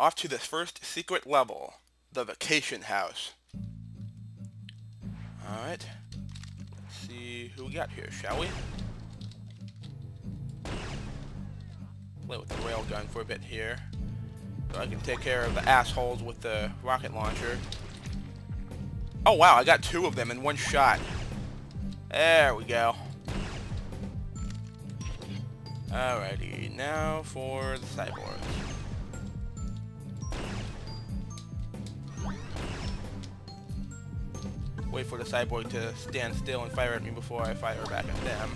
Off to the first secret level, the vacation house. Alright. Let's see who we got here, shall we? Play with the railgun for a bit here. So I can take care of the assholes with the rocket launcher. Oh wow, I got two of them in one shot. There we go. Alrighty, now for the cyborg. Wait for the cyborg to stand still and fire at me before I fire back at them.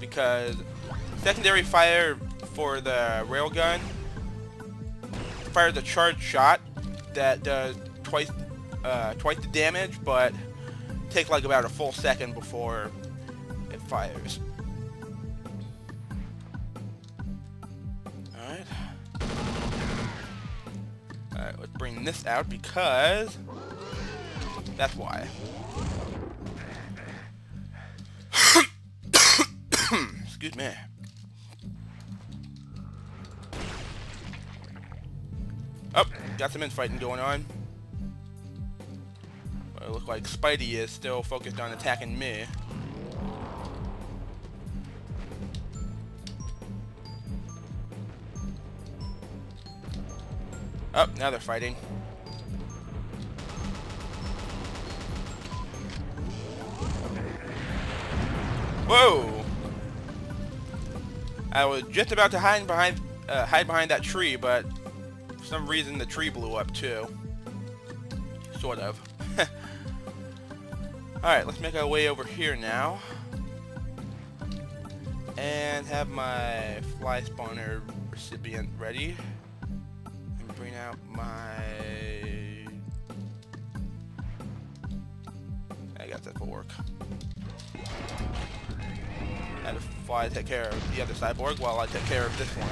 Because secondary fire for the railgun fires a charged shot that does twice uh, twice the damage, but takes like about a full second before it fires. Alright. Alright, let's bring this out because that's why. Excuse me. Oh, got some infighting going on. But it looks like Spidey is still focused on attacking me. Oh, now they're fighting. Whoa! I was just about to hide behind uh, hide behind that tree, but for some reason the tree blew up too. Sort of. Alright, let's make our way over here now. And have my fly spawner recipient ready. And bring out my... I guess that will work. And fly take care of the other cyborg while I take care of this one.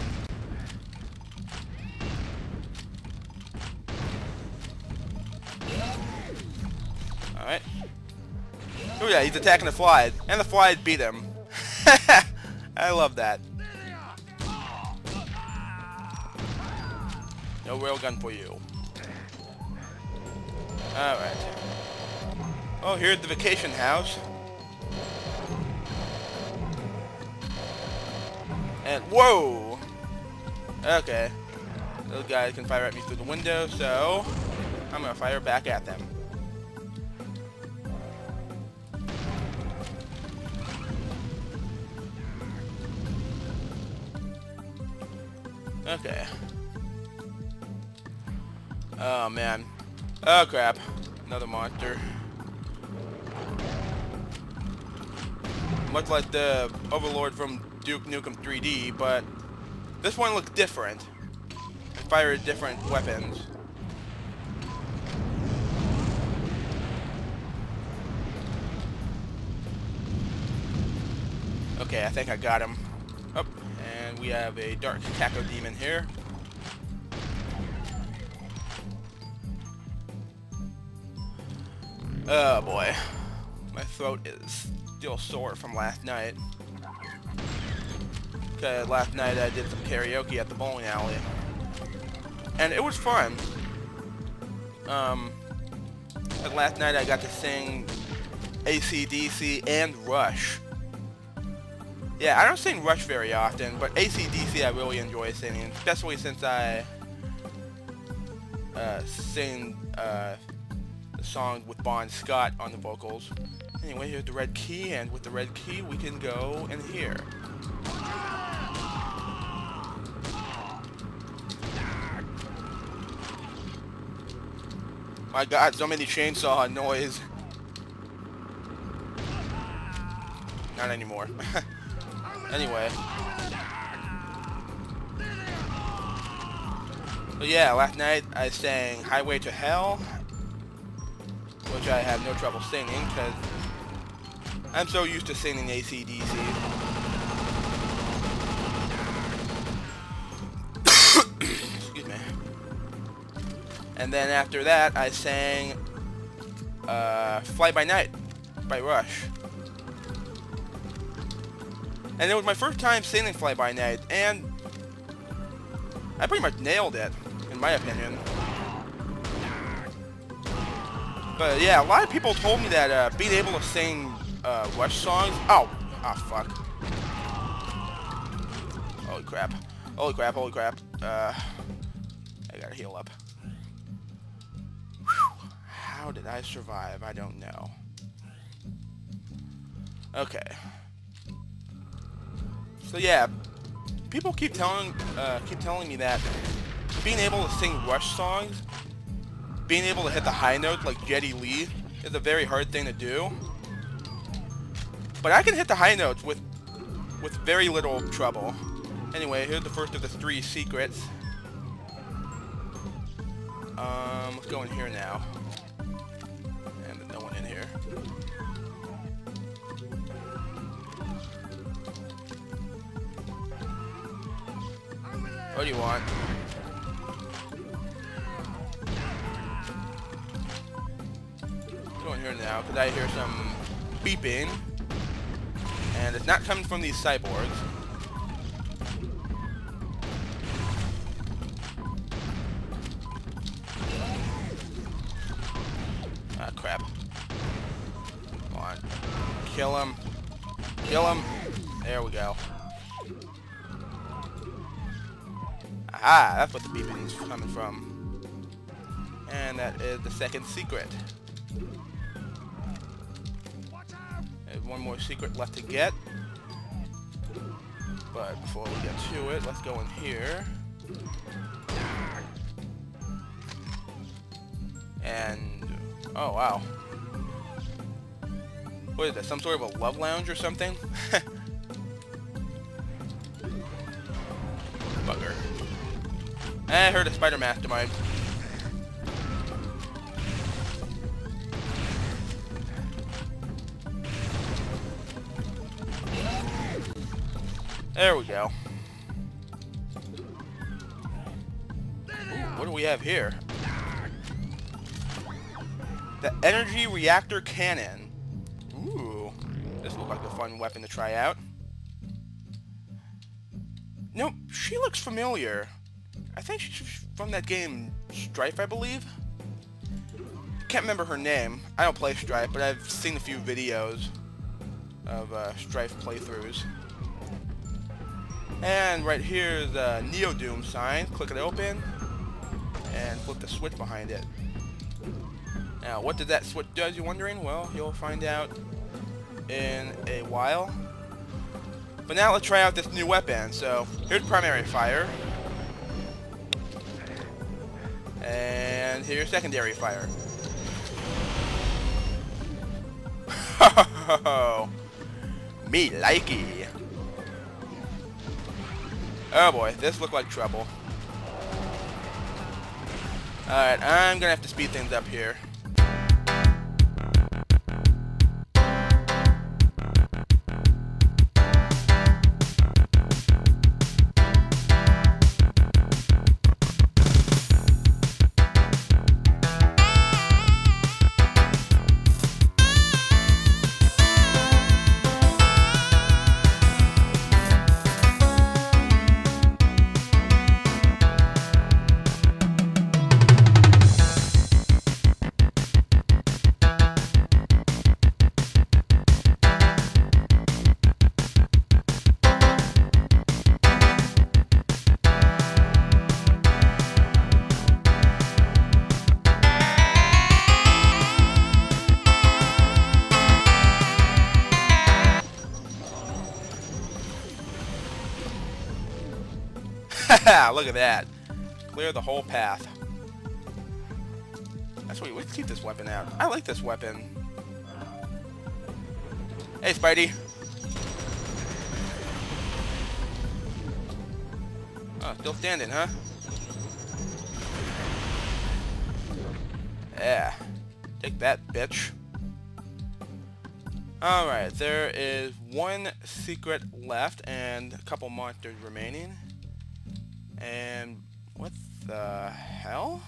Alright. Oh yeah, he's attacking the flies. And the flies beat him. I love that. No railgun for you. Alright. Oh, here's the vacation house. And, whoa! Okay. Those guys can fire at me through the window, so I'm gonna fire back at them. Okay. Oh, man. Oh, crap. Another monster. Much like the Overlord from Duke Nukem 3D, but this one looks different. It fires different weapons. Okay, I think I got him. Oh, and we have a Dark Taco Demon here. Oh boy. My throat is still sore from last night. Okay, last night I did some karaoke at the bowling alley. And it was fun. Um, last night I got to sing ACDC and Rush. Yeah, I don't sing Rush very often, but ACDC I really enjoy singing, especially since I uh, sing uh, the song with Bon Scott on the vocals. Anyway, here's the red key, and with the red key we can go in here. My god, so many chainsaw noise. Not anymore. anyway. But yeah, last night I sang Highway to Hell, which I have no trouble singing because I'm so used to singing ACDC. And then after that, I sang uh, Fly By Night by Rush. And it was my first time singing Fly By Night, and I pretty much nailed it, in my opinion. But yeah, a lot of people told me that uh, being able to sing uh, Rush songs... Oh! Ah, fuck. Holy crap. Holy crap, holy crap. Uh, I gotta heal up. Did I survive? I don't know. Okay. So yeah, people keep telling uh, keep telling me that being able to sing Rush songs being able to hit the high notes like Geddy Lee is a very hard thing to do. But I can hit the high notes with with very little trouble. Anyway, here's the first of the three secrets. Um, let's go in here now. What do you want? here now because I hear some beeping. And it's not coming from these cyborgs. Ah, crap. Come on. Kill him. Kill him. There we go. Aha, that's what the beeping is coming from. And that is the second secret. one more secret left to get. But before we get to it, let's go in here. And, oh wow. What is that, some sort of a love lounge or something? Eh, I heard a spider mastermind. There we go. Ooh, what do we have here? The energy reactor cannon. Ooh, this looks like a fun weapon to try out. No, she looks familiar. I think she's from that game Strife, I believe. Can't remember her name. I don't play Strife, but I've seen a few videos of uh, Strife playthroughs. And right here is the Neo Doom sign. Click it open and flip the switch behind it. Now, what did that switch do, you're wondering? Well, you'll find out in a while. But now let's try out this new weapon. So, here's primary fire. And here's secondary fire. Me likey. Oh boy, this looked like trouble. Alright, I'm gonna have to speed things up here. Look at that. Clear the whole path. That's what we let's keep this weapon out. I like this weapon. Hey, Spidey. Oh, still standing, huh? Yeah. Take that, bitch. Alright, there is one secret left and a couple monsters remaining. And what the hell?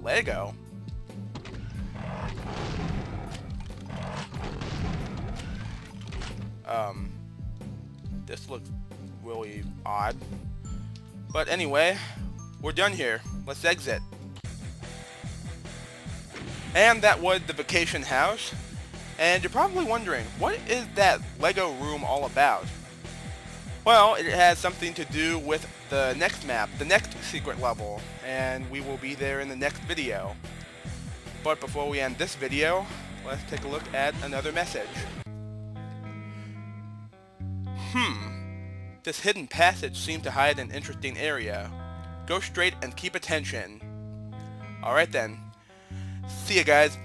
Lego? Um, this looks really odd. But anyway, we're done here. Let's exit. And that was the vacation house. And you're probably wondering, what is that Lego room all about? Well, it has something to do with the next map, the next secret level, and we will be there in the next video. But before we end this video, let's take a look at another message. Hmm. This hidden passage seems to hide an interesting area. Go straight and keep attention. Alright then. See you guys.